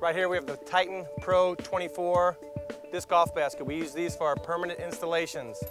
Right here we have the Titan Pro 24 disc golf basket. We use these for our permanent installations.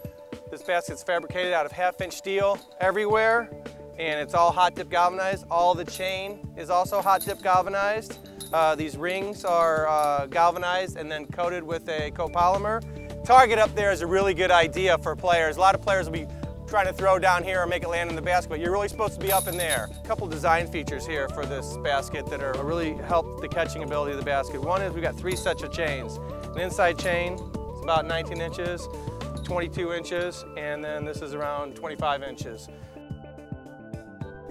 This basket's fabricated out of half inch steel everywhere and it's all hot dip galvanized. All the chain is also hot dip galvanized. Uh, these rings are uh, galvanized and then coated with a copolymer. Target up there is a really good idea for players. A lot of players will be trying to throw down here or make it land in the basket, but you're really supposed to be up in there. A couple design features here for this basket that are really help the catching ability of the basket. One is we've got three sets of chains. An inside chain, it's about 19 inches, 22 inches, and then this is around 25 inches.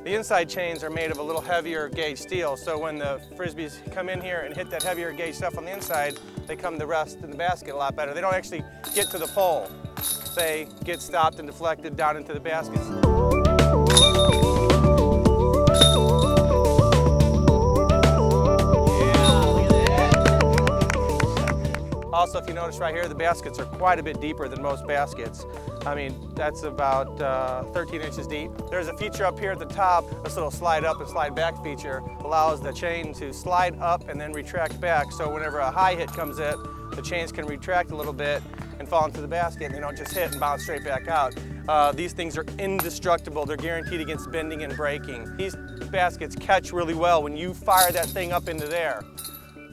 The inside chains are made of a little heavier gauge steel, so when the Frisbees come in here and hit that heavier gauge stuff on the inside, they come to rest in the basket a lot better. They don't actually get to the pole. They get stopped and deflected down into the baskets. Also, if you notice right here, the baskets are quite a bit deeper than most baskets. I mean, that's about uh, 13 inches deep. There's a feature up here at the top, this little slide up and slide back feature allows the chain to slide up and then retract back. So whenever a high hit comes in, the chains can retract a little bit and fall into the basket and they don't just hit and bounce straight back out. Uh, these things are indestructible. They're guaranteed against bending and breaking. These baskets catch really well when you fire that thing up into there.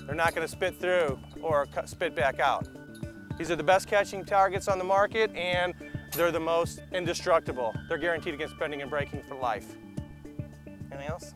They're not going to spit through or spit back out. These are the best catching targets on the market and they're the most indestructible. They're guaranteed against bending and breaking for life. Anything else?